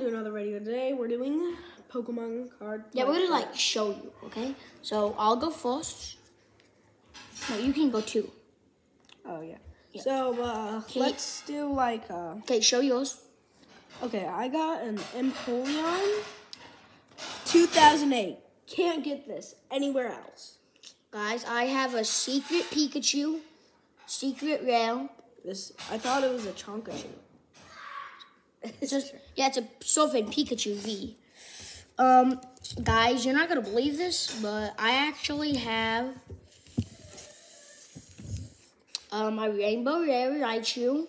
to another video. Today we're doing Pokemon card. Yeah, we're gonna like show you, okay? So I'll go first. No, you can go too. Oh yeah. Yeah. So uh, let's do like uh, Okay, show yours. okay. I got an Empoleon, 2008. Can't get this anywhere else. Guys, I have a secret Pikachu, secret rare. This I thought it was a Chonkachu. It's just, yeah, it's a Sylvan Pikachu V. Um, guys, you're not gonna believe this, but I actually have uh, my Rainbow Rare Raichu,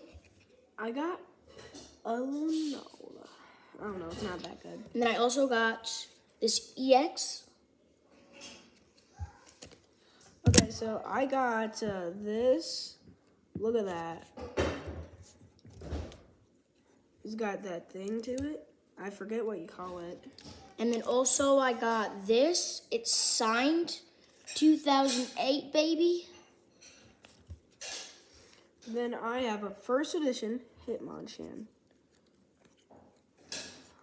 I got a Lunala. I don't know. It's not that good. and then I also got this EX. Okay, so I got uh, this. Look at that. It's got that thing to it. I forget what you call it. And then also I got this. It's signed 2008, baby. Then I have a first edition Hitmonchan.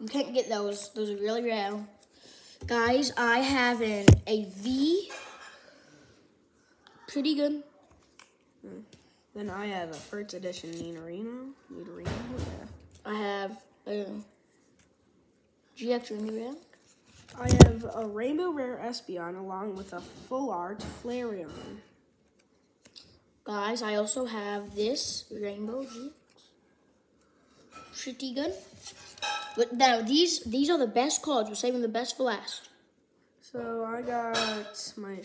You can't get those. Those are really rare. Guys, I have an a V. Pretty good. Hmm. Then I have a first edition Nidorino. Nidorino, yeah. I have a GX really rare. I have a Rainbow Rare Espeon along with a full art Flareon. Guys, I also have this Rainbow GX. Pretty good. But now these these are the best cards. We're saving the best for last. So I got my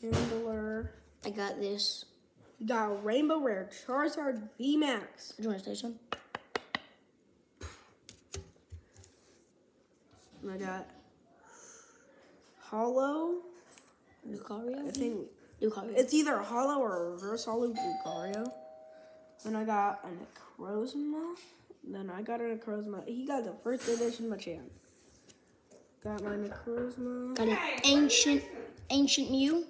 Chandler. I got this. Got a Rainbow Rare Charizard VMAX. Do you want to say something? And I got Holo. I think Lucario. it's either a Holo or a Reverse Holo Lucario. Then I got a Necrozma. Then I got a Necrozma. He got the first edition Machamp. Got my Necrozma. Got an ancient, ancient Mew.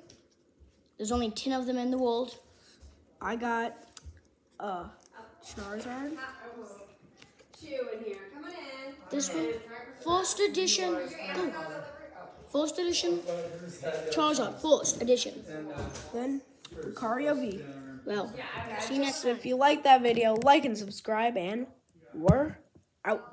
There's only 10 of them in the world. I got a Charizard. Chew in here. This one, first edition. Go. First edition. Charizard, first edition. Then Lucario V. Well, see you next So if you like that video, like and subscribe, and we're out.